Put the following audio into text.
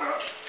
Uh.